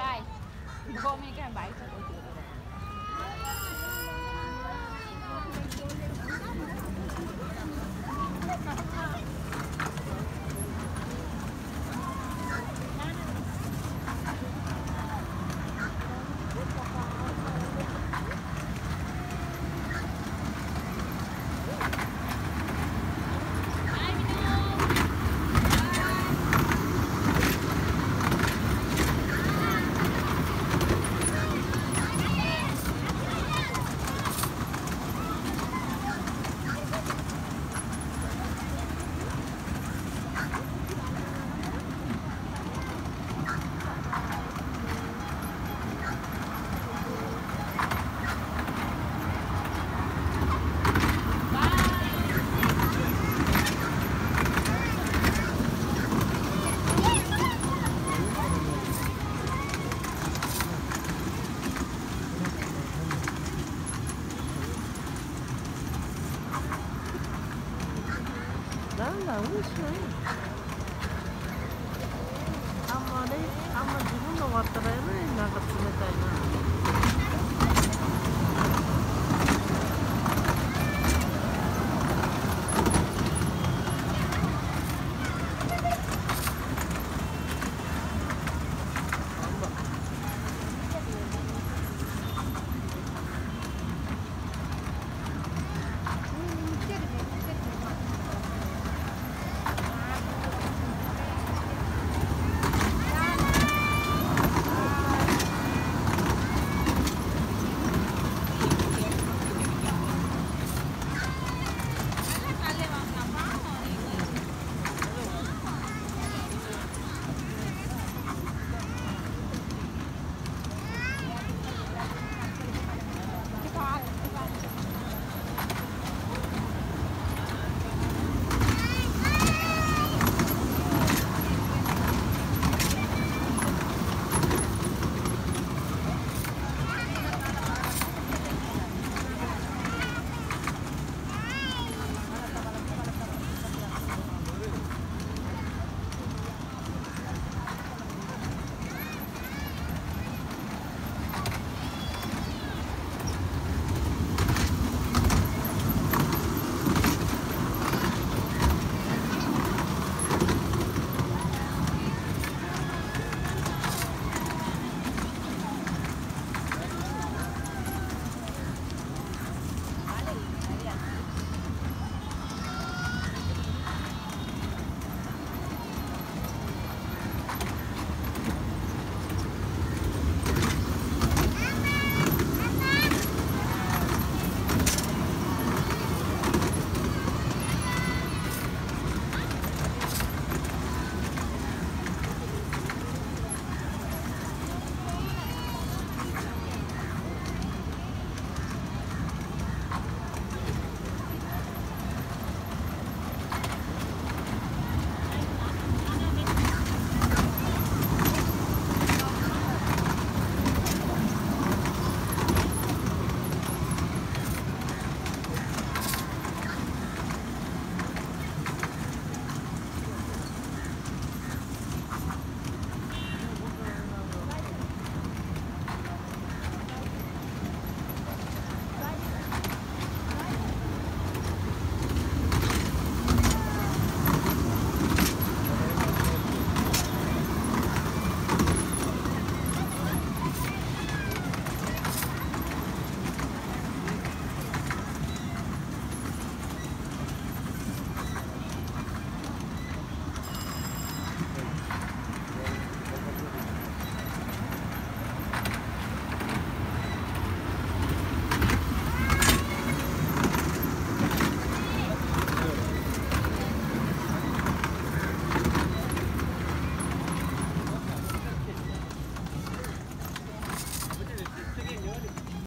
đây vô mấy cái bảy cho tụi chị いてくださいなんだ、美味しい。あんまり、あんま自分の終わったらやるね、なんか冷たいな。